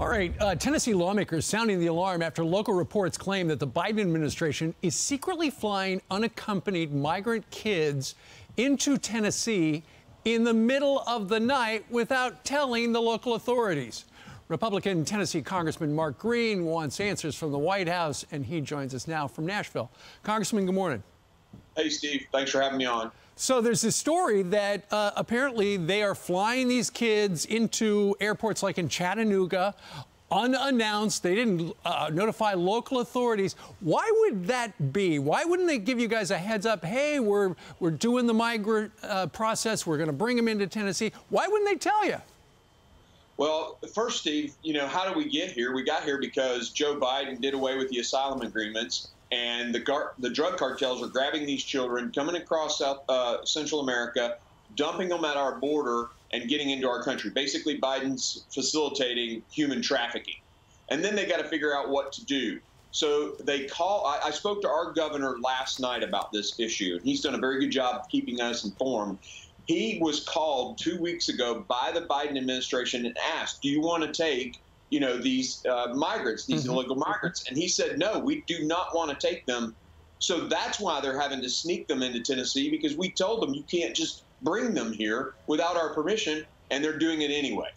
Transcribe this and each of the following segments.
All right, uh, Tennessee lawmakers sounding the alarm after local reports claim that the Biden administration is secretly flying unaccompanied migrant kids into Tennessee in the middle of the night without telling the local authorities. Republican Tennessee Congressman Mark Green wants answers from the White House, and he joins us now from Nashville. Congressman, good morning. Hey, Steve. Thanks for having me on. So there's this story that uh, apparently they are flying these kids into airports like in Chattanooga unannounced. They didn't uh, notify local authorities. Why would that be? Why wouldn't they give you guys a heads up? Hey, we're we're doing the migrant uh, process. We're going to bring them into Tennessee. Why wouldn't they tell you? Well, first, Steve, you know, how did we get here? We got here because Joe Biden did away with the asylum agreements, and the gar- the drug cartels are grabbing these children, coming across South uh, Central America, dumping them at our border, and getting into our country. Basically, Biden's facilitating human trafficking, and then they got to figure out what to do. So they call. I, I spoke to our governor last night about this issue, and he's done a very good job of keeping us informed. He was called two weeks ago by the Biden administration and asked, "Do you want to take, you know, these uh, migrants, these mm-hmm. illegal migrants?" And he said, "No, we do not want to take them." So that's why they're having to sneak them into Tennessee because we told them you can't just bring them here without our permission, and they're doing it anyway.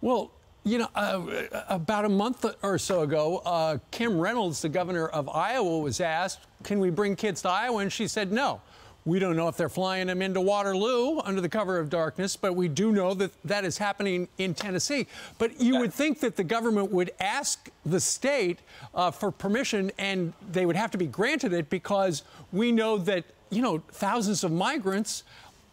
Well, you know, uh, about a month or so ago, uh, Kim Reynolds, the governor of Iowa, was asked, Can we bring kids to Iowa? And she said no. We don't know if they're flying them into Waterloo under the cover of darkness, but we do know that that is happening in Tennessee. But you would think that the government would ask the state uh, for permission and they would have to be granted it because we know that, you know, thousands of migrants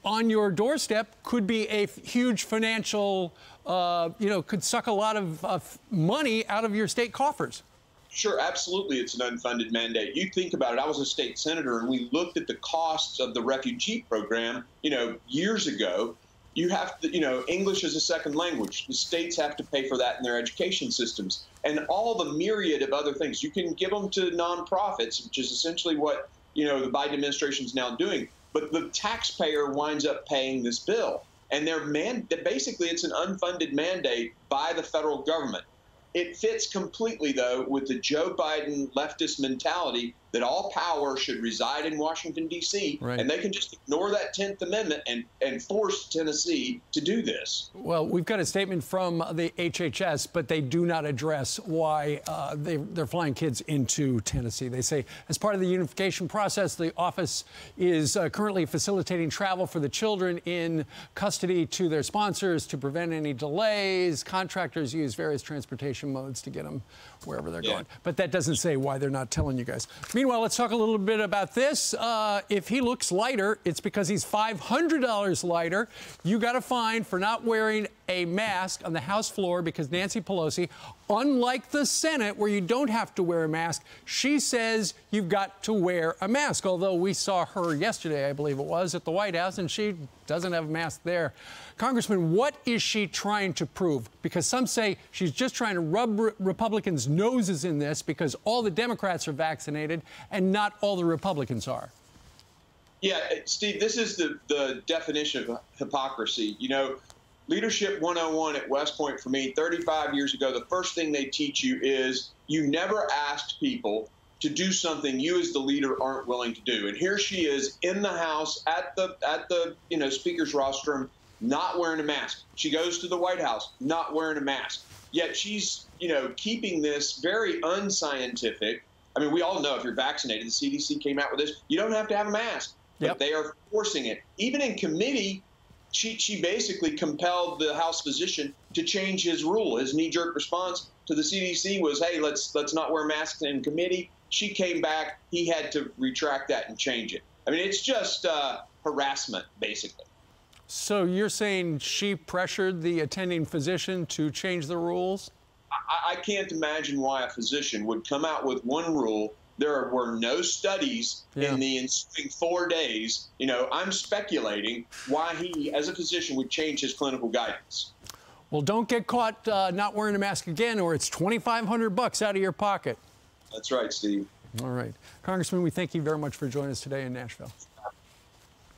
on your doorstep could be a huge financial, uh, you know, could suck a lot of uh, money out of your state coffers. Sure, absolutely, it's an unfunded mandate. You think about it. I was a state senator, and we looked at the costs of the refugee program. You know, years ago, you have to, you know, English is a second language. The states have to pay for that in their education systems, and all the myriad of other things. You can give them to nonprofits, which is essentially what you know the Biden administration is now doing but the taxpayer winds up paying this bill. And they're man- basically, it's an unfunded mandate by the federal government. It fits completely, though, with the Joe Biden leftist mentality that all power should reside in Washington, D.C., right. and they can just ignore that 10th Amendment and, and force Tennessee to do this. Well, we've got a statement from the HHS, but they do not address why uh, they, they're flying kids into Tennessee. They say, as part of the unification process, the office is uh, currently facilitating travel for the children in custody to their sponsors to prevent any delays. Contractors use various transportation modes to get them wherever they're yeah. going. But that doesn't say why they're not telling you guys. Meanwhile, let's talk a little bit about this. Uh, if he looks lighter, it's because he's $500 lighter. You got a fine for not wearing a mask on the House floor because Nancy Pelosi, unlike the Senate where you don't have to wear a mask, she says you've got to wear a mask. Although we saw her yesterday, I believe it was, at the White House, and she doesn't have a mask there. Congressman, what is she trying to prove? Because some say she's just trying to rub re Republicans' noses in this because all the Democrats are vaccinated and not all the Republicans are. Yeah, Steve, this is the, the definition of hypocrisy. You know, Leadership 101 at West Point for me 35 years ago, the first thing they teach you is you never asked people to do something you as the leader aren't willing to do. And here she is in the house at the at the you know speaker's rostrum not wearing a mask. She goes to the White House not wearing a mask. Yet she's, you know, keeping this very unscientific. I mean, we all know if you're vaccinated, the CDC came out with this, you don't have to have a mask. But yep. they are forcing it. Even in committee, she, she basically compelled the House physician to change his rule. His knee-jerk response to the CDC was, "Hey, let's let's not wear masks in committee." She came back. He had to retract that and change it. I mean, it's just uh, harassment, basically. So you're saying she pressured the attending physician to change the rules? I, I can't imagine why a physician would come out with one rule there were no studies yeah. in the ensuing four days. You know, I'm speculating why he, as a physician, would change his clinical guidance. Well, don't get caught uh, not wearing a mask again, or it's 2,500 bucks out of your pocket. That's right, Steve. All right, Congressman, we thank you very much for joining us today in Nashville.